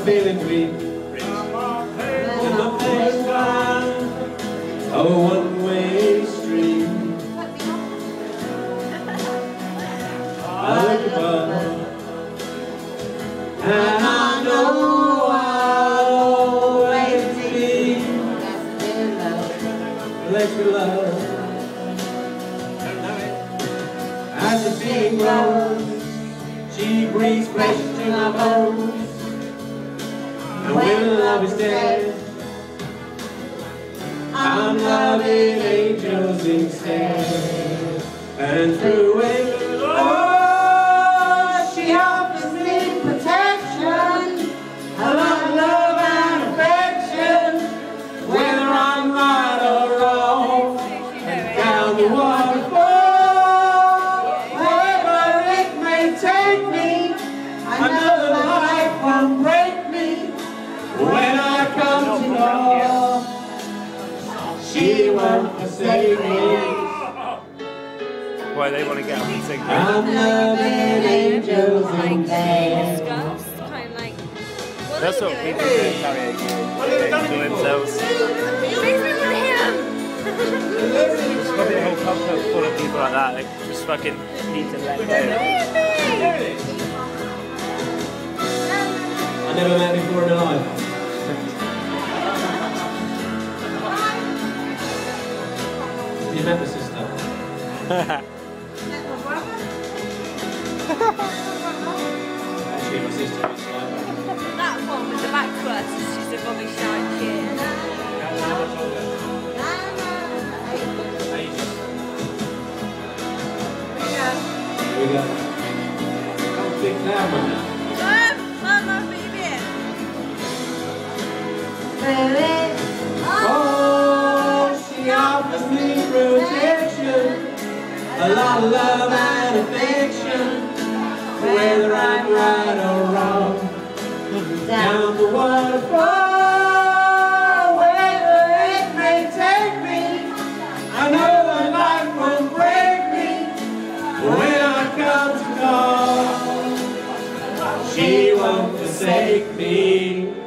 I'm feeling. And my face line a one-way street. I and I know I'll always be blessed with love. As the sea grows, she breathes fresh to my bones. And when love is dead, I'm loving angels instead. And through it, oh, she offers me protection. A lot of love and affection. Whether I'm right or wrong, And down the waterfall, she won't forsake me. Why they want to get up and sing. I'm loving angels and bad. Discuss, kind of like, what That's are what you people doing? do in karaoke. They enjoy themselves. Makes me want him. There's probably a whole company full of people like that. They just fucking need to let go. I never met before in my life. You met my sister. Actually, my sister was like, um, That one with the back to us is just a rubbish idea. how much older? Ages. Here we go. Come big loud one now. Mama, baby. Oh, a lot of love and affection, whether I'm right or wrong. Down the waterfall, wherever it may take me, I know that life won't break me. When I come to call, she won't forsake me.